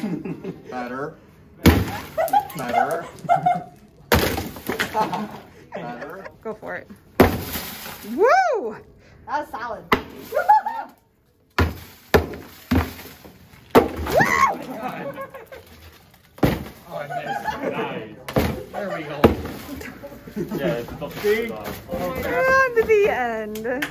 Better. Better. Better. Go for it. Woo! That was solid. Woo! Oh, I missed. Nice. There we go. Yeah, it's about to See? stop. And the end.